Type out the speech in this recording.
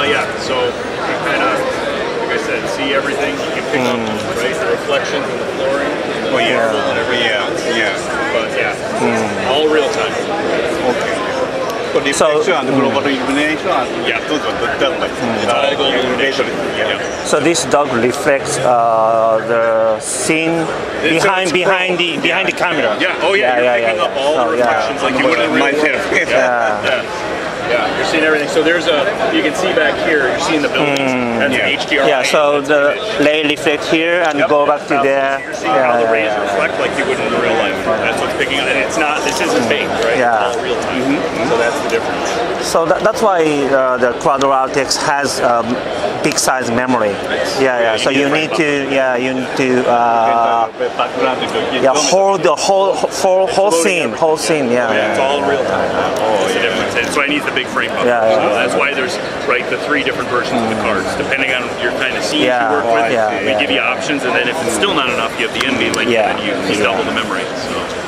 but yeah, so you kind of, like I said, see everything. You can pick up hmm. right the reflections in the flooring, the Oh yeah. marble and Oh everything. yeah. Yeah. But yeah, hmm. all real time. Okay. So reflection, the global hmm. illumination, Yeah. those are the terms. It's all global illumination. Yeah. Yeah. So this dog reflects uh, the scene It's- behind it's behind the behind the camera. Yeah. Oh yeah. you're picking up all Oh, the yeah. reflections like you would in real Myself. world. Yeah. Yeah. Yeah, you're seeing everything. So there's a, you can see back here, you're seeing the buildings. That's Yeah. an HDR. Yeah, so the an image. lay reflect here and Yep. go back to Now, there. You're seeing how the Yeah, rays yeah, reflect like you would in real life. That's what's picking up. And it's not, this isn't baked, right? Yeah. It's all real time. So that's the difference. So that, that's why uh, the Quadro RTX has um, big size memory. Yeah, yeah. So you need to, yeah, you need to, uh, yeah, hold the whole whole whole scene, whole scene. Yeah. Yeah, it's all real time. Oh, that's the difference. That's why I need the big frame buffer. Yeah, yeah. So that's why there's right the three different versions of the mm. cards, depending on your kind of scenes you work oh, with. yeah, we give you options, and then if it's still not enough, you have the NVLink, Yeah. and then you, you double the memory. So.